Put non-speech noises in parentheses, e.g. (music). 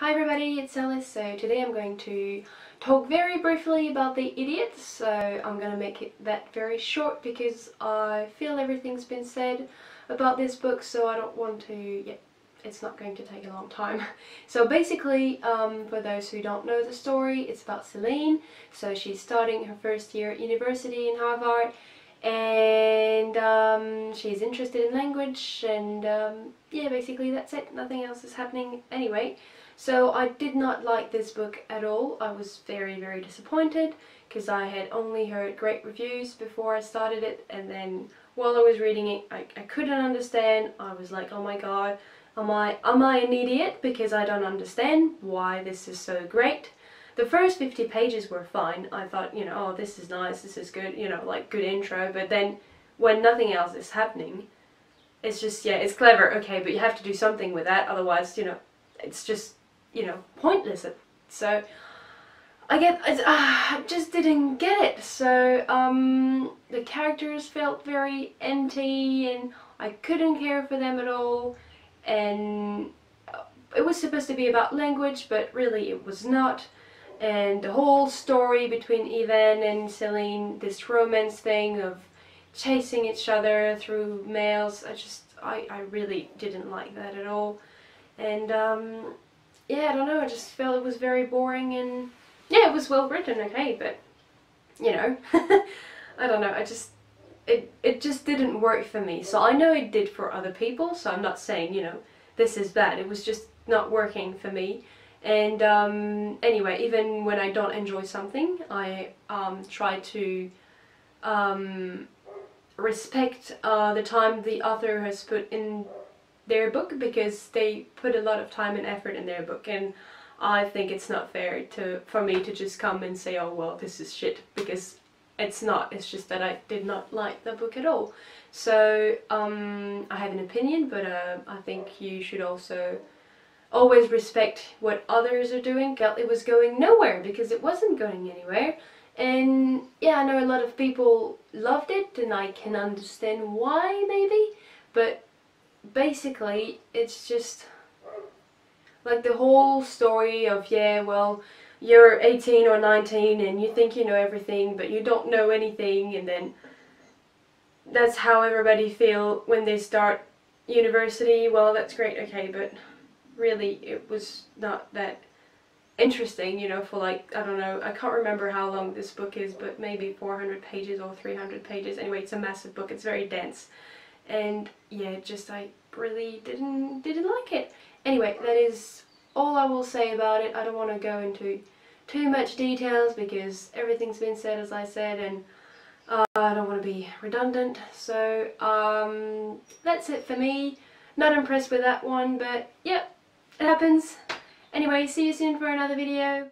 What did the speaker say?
Hi everybody, it's Alice. So today I'm going to talk very briefly about The Idiot. So I'm going to make it that very short because I feel everything's been said about this book so I don't want to, yeah, it's not going to take a long time. (laughs) So basically, um, for those who don't know the story, it's about Selin. So she's starting her first year at university in Harvard and um, she's interested in language and um, yeah basically that's it. Nothing else is happening anyway. So I did not like this book at all. I was very very disappointed because I had only heard great reviews before I started it. And then while I was reading it I, I couldn't understand. I was like oh my god am I am I an idiot? Because I don't understand why this is so great the first 50 pages were fine. I thought, you know, oh, this is nice, this is good, you know, like good intro. But then when nothing else is happening, it's just, yeah, it's clever, okay, but you have to do something with that. Otherwise, you know, it's just, you know, pointless. So I get, I uh, just didn't get it. So um, the characters felt very empty and I couldn't care for them at all. And it was supposed to be about language, but really it was not and the whole story between Ivan and Selin, this romance thing of chasing each other through mails, I just, I, I really didn't like that at all. And um, yeah, I don't know, I just felt it was very boring and yeah, it was well written, okay, but you know, (laughs) I don't know, I just, it, it just didn't work for me. So I know it did for other people, so I'm not saying, you know, this is bad, it was just not working for me. And um, anyway, even when I don't enjoy something, I um, try to um, respect uh, the time the author has put in their book because they put a lot of time and effort in their book. And I think it's not fair to for me to just come and say oh well this is shit because it's not. It's just that I did not like the book at all. So um, I have an opinion but uh, I think you should also always respect what others are doing. It was going nowhere because it wasn't going anywhere. And yeah, I know a lot of people loved it and I can understand why maybe, but basically it's just like the whole story of yeah, well, you're 18 or 19 and you think you know everything but you don't know anything and then that's how everybody feel when they start university. Well, that's great, okay, but really it was not that interesting, you know, for like, I don't know, I can't remember how long this book is, but maybe 400 pages or 300 pages. Anyway, it's a massive book, it's very dense. And yeah, just I really didn't, didn't like it. Anyway, that is all I will say about it. I don't want to go into too much details because everything's been said as I said and uh, I don't want to be redundant. So um, that's it for me. Not impressed with that one, but yep, it happens. Anyway, see you soon for another video.